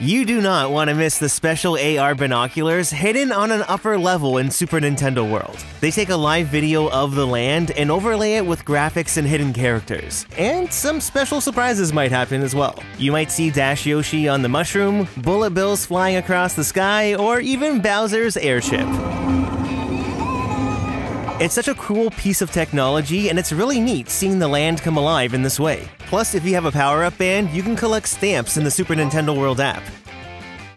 You do not want to miss the special AR binoculars hidden on an upper level in Super Nintendo World. They take a live video of the land and overlay it with graphics and hidden characters. And some special surprises might happen as well. You might see Dash Yoshi on the mushroom, bullet bills flying across the sky, or even Bowser's airship. It's such a cool piece of technology, and it's really neat seeing the land come alive in this way. Plus, if you have a power up band, you can collect stamps in the Super Nintendo World app.